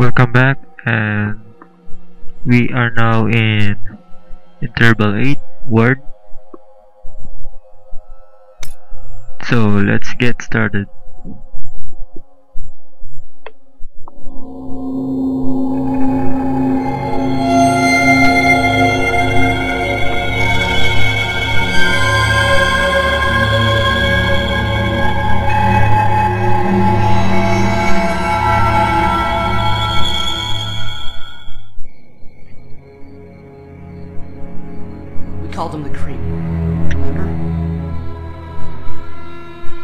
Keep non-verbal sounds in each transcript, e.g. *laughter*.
Welcome back and we are now in interval 8 Ward. So let's get started.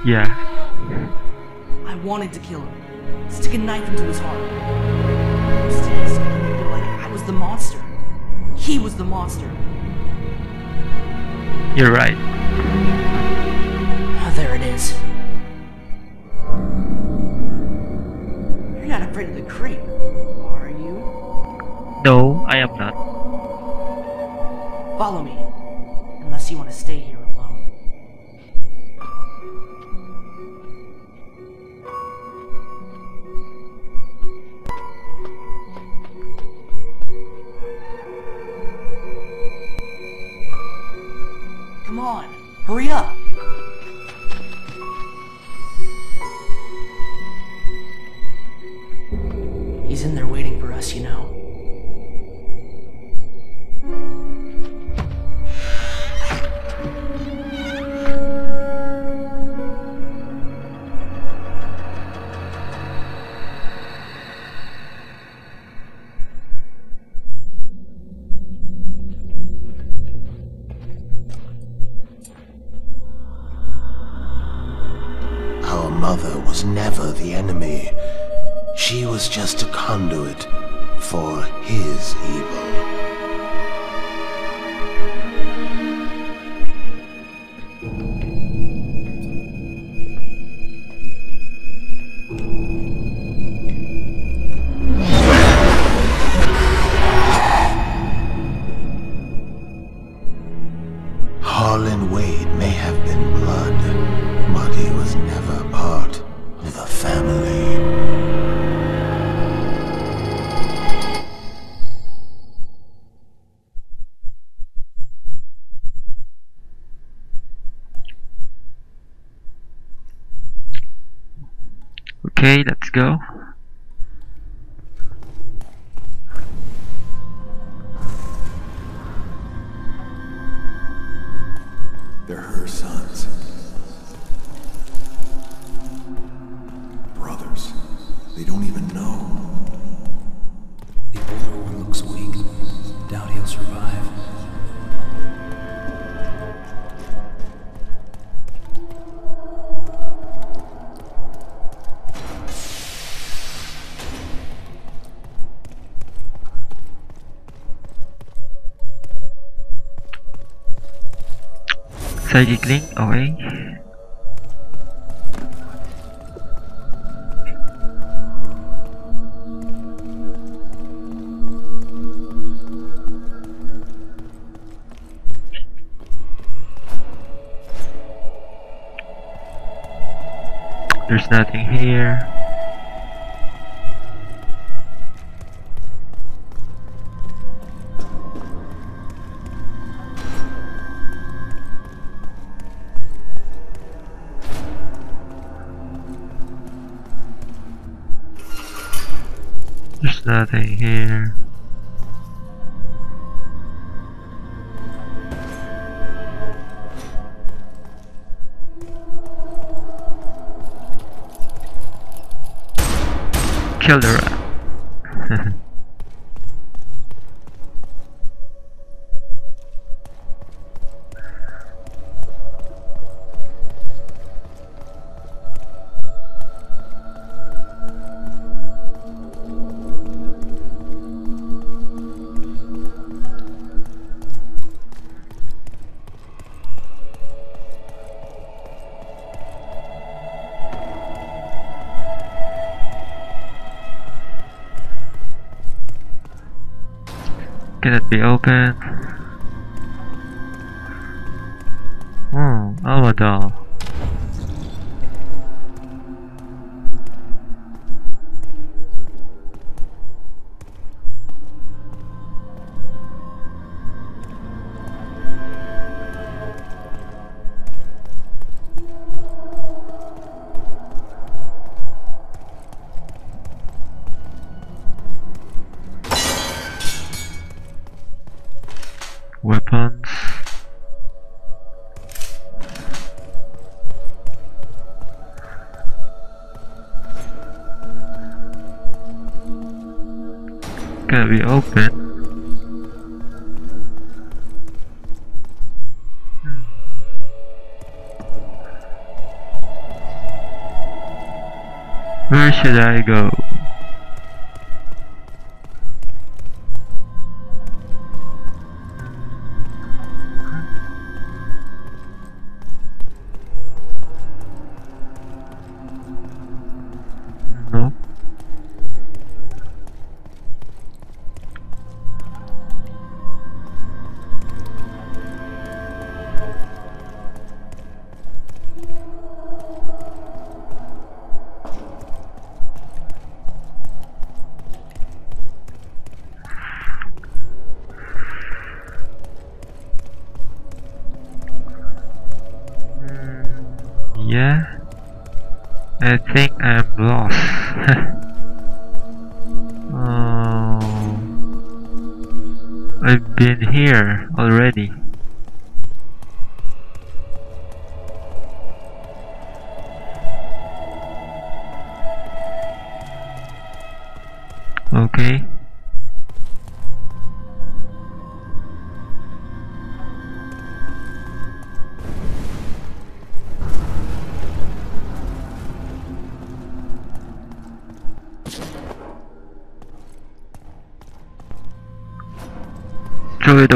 Yeah, I wanted to kill him. Stick a knife into his heart. Instead, he made it like I was the monster. He was the monster. you're right. Ah, there it is. You're not afraid of the creep, are you? No, I am not. Follow me. Unless you want to stay here hurry up. He's in there waiting for us, you know. Mother was never the enemy. She was just a conduit for his evil. Harlan Wade may have been blood, but he was never Okay, let's go. Link, okay. There's nothing here. Nothing here. Kill the rat. Can it be open? Hmm, Alma Can be open. Where should I go? Yeah. I think I'm lost. *laughs* oh, I've been here already. Okay. Throw it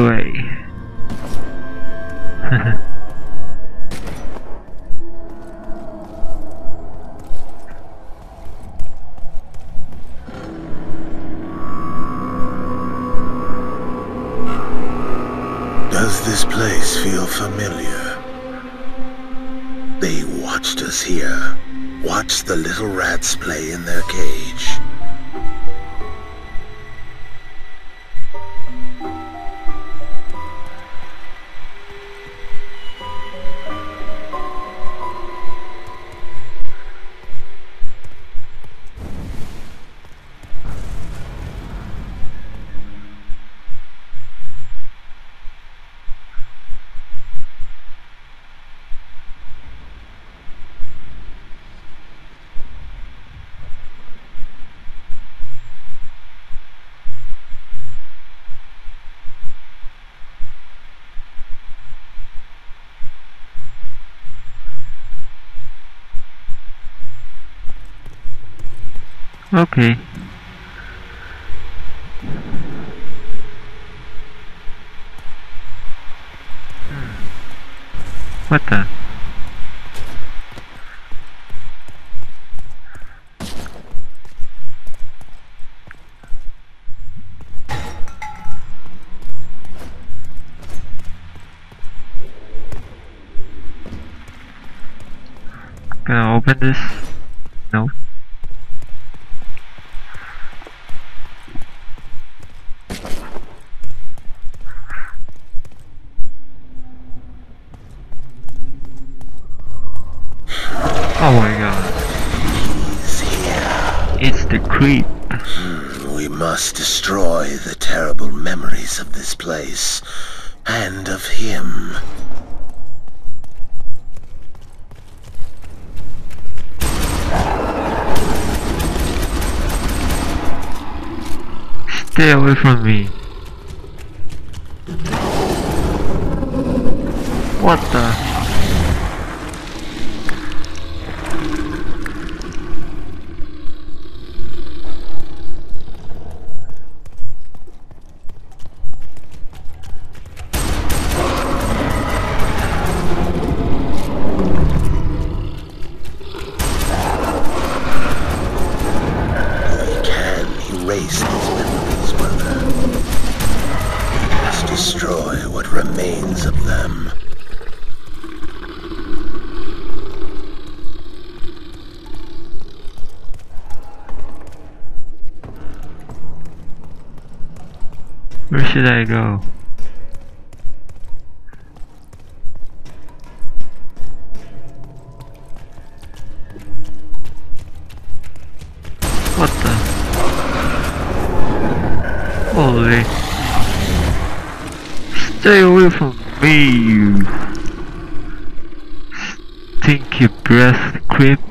okay. What the? I open this? No. Oh my god. He's here. It's the creep. We must destroy the terrible memories of this place. And of him. Stay away from me. What the? Remains of them. Where should I go? What the? Holy. Stay away from me, you stinky breath creep.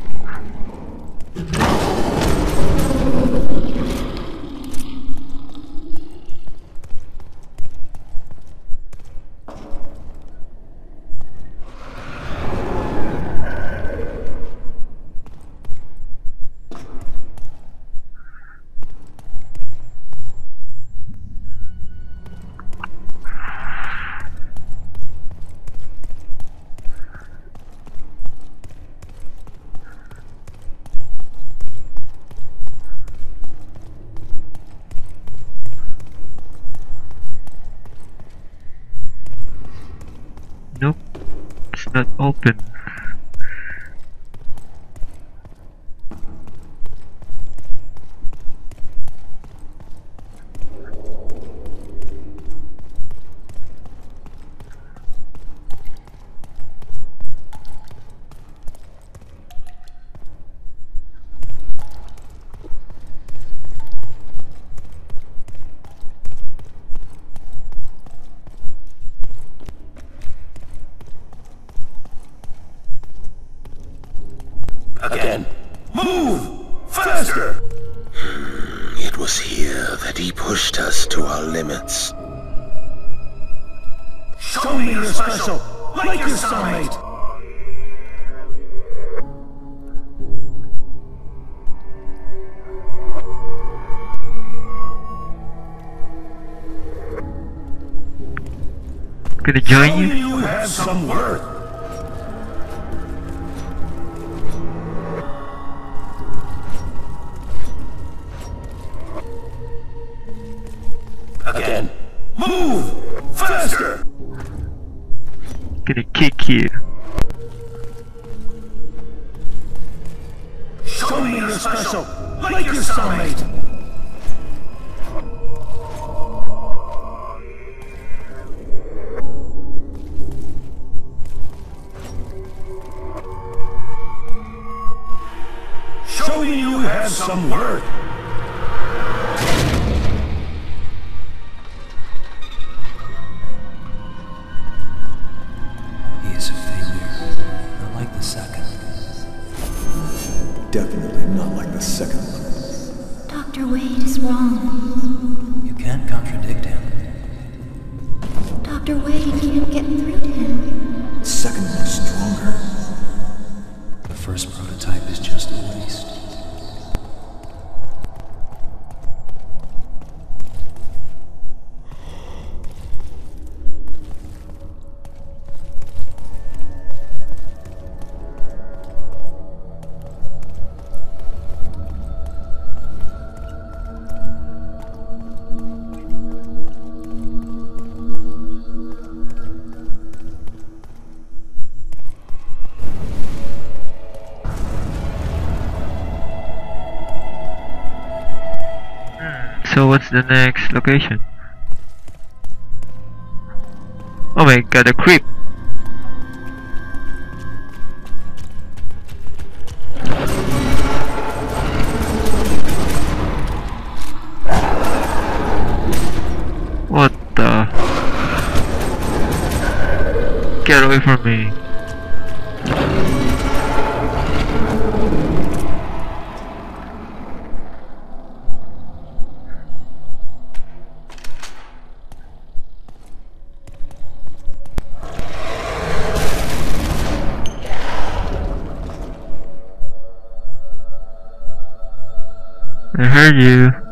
Not open. Move! Faster! Hmm, it was here that he pushed us to our limits. Show me your special, like your cellmate! Gonna join you? You have some worth. Show me your special, like your cellmate! Show me you have some worth. So what's the next location? Oh my god, a creep! What the? Get away from me. I heard you.